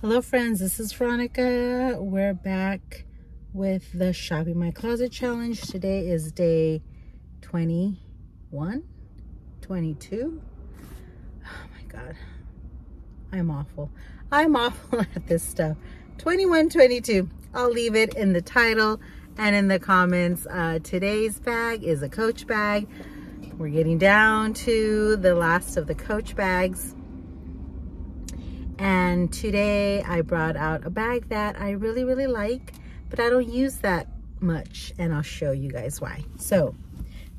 Hello friends, this is Veronica. We're back with the Shopping My Closet Challenge. Today is day 21, 22. Oh my God, I'm awful. I'm awful at this stuff. 21, 22. I'll leave it in the title and in the comments. Uh, today's bag is a Coach bag. We're getting down to the last of the Coach bags. And today I brought out a bag that I really, really like, but I don't use that much. And I'll show you guys why. So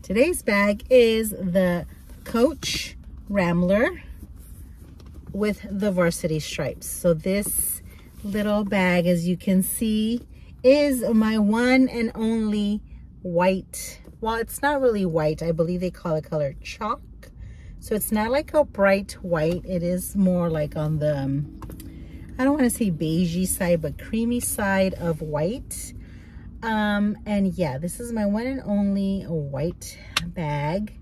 today's bag is the Coach Rambler with the varsity stripes. So this little bag, as you can see, is my one and only white. Well, it's not really white. I believe they call it color chalk so it's not like a bright white. It is more like on the, um, I don't want to say beigey side, but creamy side of white. Um, and yeah, this is my one and only white bag.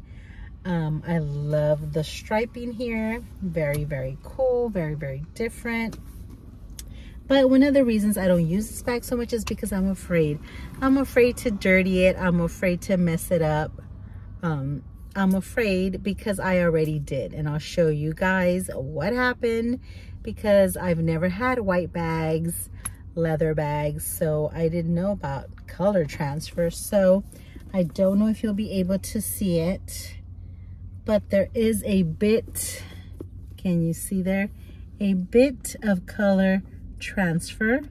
Um, I love the striping here. Very, very cool. Very, very different. But one of the reasons I don't use this bag so much is because I'm afraid. I'm afraid to dirty it. I'm afraid to mess it up. Um, I'm afraid because I already did. And I'll show you guys what happened because I've never had white bags, leather bags. So I didn't know about color transfer. So I don't know if you'll be able to see it. But there is a bit, can you see there? A bit of color transfer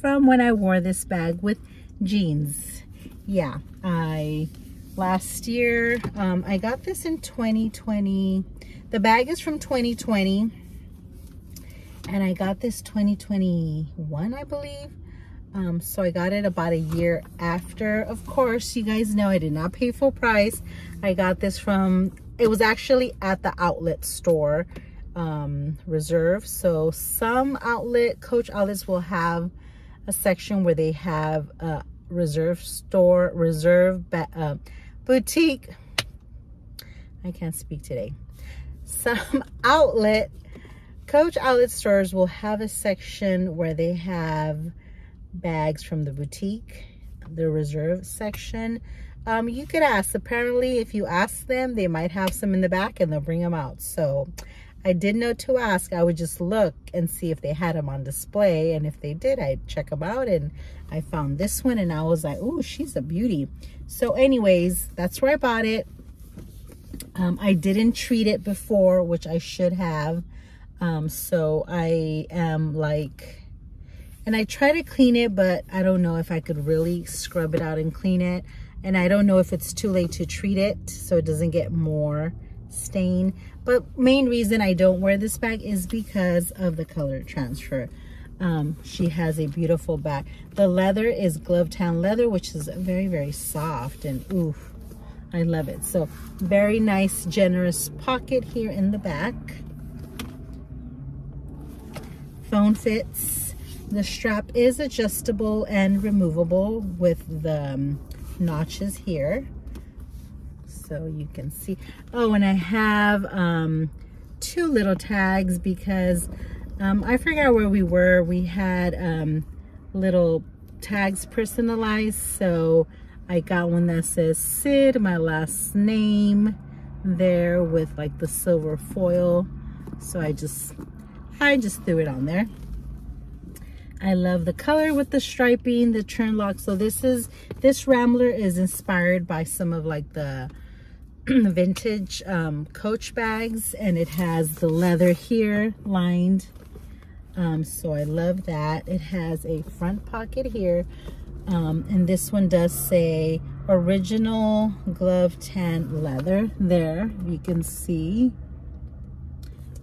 from when I wore this bag with jeans. Yeah, I last year. Um, I got this in 2020. The bag is from 2020. And I got this 2021, I believe. Um, so I got it about a year after. Of course, you guys know I did not pay full price. I got this from, it was actually at the outlet store um, reserve. So some outlet, Coach outlets will have a section where they have a reserve store, reserve, uh, boutique. I can't speak today. Some outlet coach outlet stores will have a section where they have bags from the boutique the reserve section. Um, you could ask. Apparently if you ask them they might have some in the back and they'll bring them out. So I didn't know to ask. I would just look and see if they had them on display. And if they did, I'd check them out. And I found this one and I was like, oh, she's a beauty. So anyways, that's where I bought it. Um, I didn't treat it before, which I should have. Um, so I am like, and I try to clean it, but I don't know if I could really scrub it out and clean it. And I don't know if it's too late to treat it so it doesn't get more stain. But main reason I don't wear this bag is because of the color transfer. Um, she has a beautiful bag. The leather is Glovetanned leather, which is very, very soft and oof, I love it. So very nice, generous pocket here in the back. Phone fits. The strap is adjustable and removable with the um, notches here so you can see. Oh, and I have um, two little tags because um, I forgot where we were. We had um, little tags personalized. So I got one that says Cid, my last name there with like the silver foil. So I just, I just threw it on there. I love the color with the striping, the turn lock. So this is, this Rambler is inspired by some of like the vintage um, coach bags and it has the leather here lined. Um, so I love that. It has a front pocket here. Um, and this one does say original glove tan leather there you can see.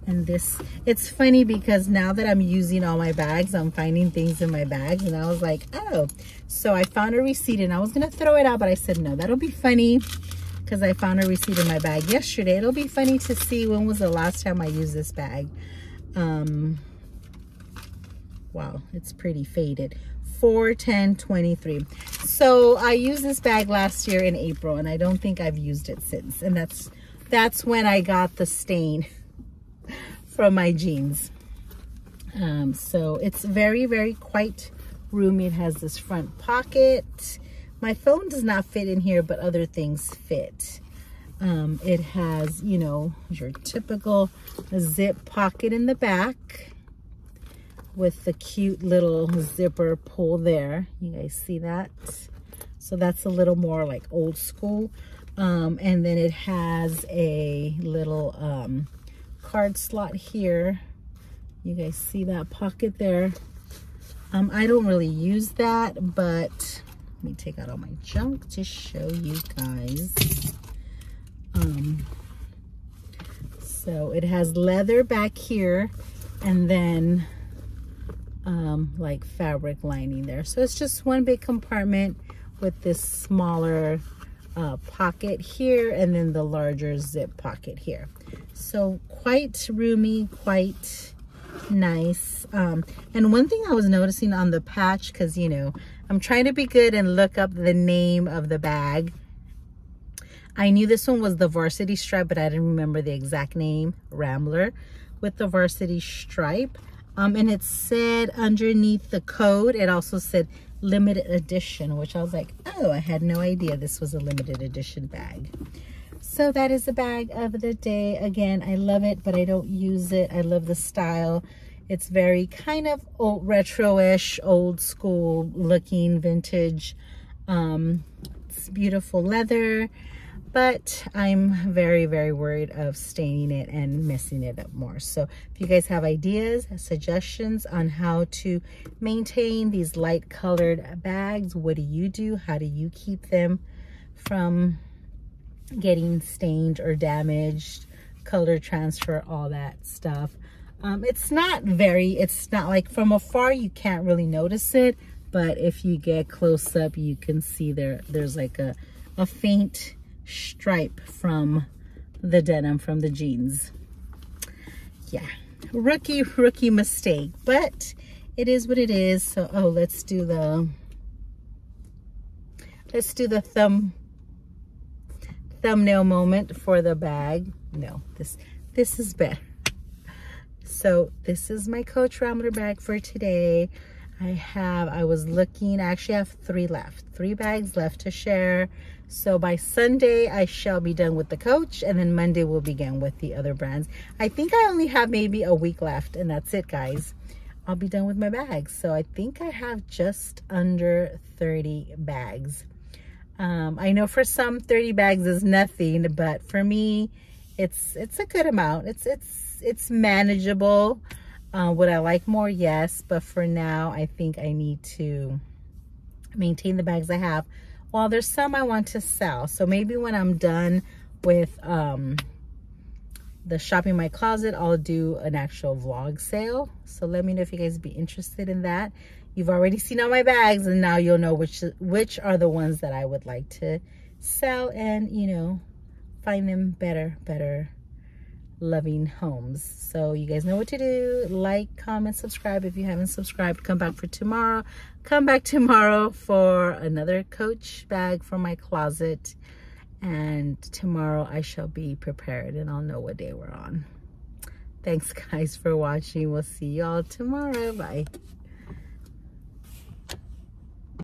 And this it's funny because now that I'm using all my bags I'm finding things in my bags and I was like oh. So I found a receipt and I was gonna throw it out but I said no that'll be funny because I found a receipt in my bag yesterday. It'll be funny to see when was the last time I used this bag. Um, wow, it's pretty faded. 41023 so i used this bag last year in april and i don't think i've used it since and that's that's when i got the stain from my jeans Um, so it's very, very quite roomy. It has this front pocket. My phone does not fit in here, but other things fit. Um, it has, you know, your typical zip pocket in the back with the cute little zipper pull there. You guys see that? So that's a little more like old school. Um, and then it has a little um, card slot here. You guys see that pocket there? Um, I don't really use that, but let me take out all my junk to show you guys. Um, so it has leather back here and then um, like fabric lining there. So it's just one big compartment with this smaller uh, pocket here and then the larger zip pocket here. So quite roomy, quite nice. Um, and one thing I was noticing on the patch, because, you know, I'm trying to be good and look up the name of the bag. I knew this one was the varsity stripe, but I didn't remember the exact name, Rambler, with the varsity stripe. Um, and it said underneath the code, it also said limited edition, which I was like, oh, I had no idea this was a limited edition bag. So that is the bag of the day. Again, I love it, but I don't use it. I love the style. It's very kind of old, retro-ish, old school looking vintage. Um, it's beautiful leather but I'm very, very worried of staining it and messing it up more. So if you guys have ideas, suggestions on how to maintain these light colored bags, what do you do? How do you keep them from getting stained or damaged, color transfer, all that stuff. Um, it's not very, it's not like from afar, you can't really notice it, but if you get close up, you can see there, there's like a, a faint stripe from the denim from the jeans. Yeah, rookie, rookie mistake, but it is what it is. So, oh, let's do the, let's do the thumb, thumbnail moment for the bag. No, this, this is better. So this is my Coach Rambler bag for today. I have, I was looking, I actually have three left, three bags left to share. So by Sunday, I shall be done with the Coach and then Monday we'll begin with the other brands. I think I only have maybe a week left and that's it guys. I'll be done with my bags. So I think I have just under 30 bags. Um, I know for some 30 bags is nothing, but for me, it's it's a good amount. It's it's it's manageable. Uh, would I like more? Yes, but for now, I think I need to maintain the bags I have well, there's some I want to sell. So maybe when I'm done with um, the shopping my closet, I'll do an actual vlog sale. So let me know if you guys be interested in that. You've already seen all my bags and now you'll know which which are the ones that I would like to sell and, you know, find them better, better loving homes. So you guys know what to do. Like, comment, subscribe. If you haven't subscribed, come back for tomorrow. Come back tomorrow for another coach bag from my closet. And tomorrow I shall be prepared and I'll know what day we're on. Thanks guys for watching. We'll see y'all tomorrow. Bye.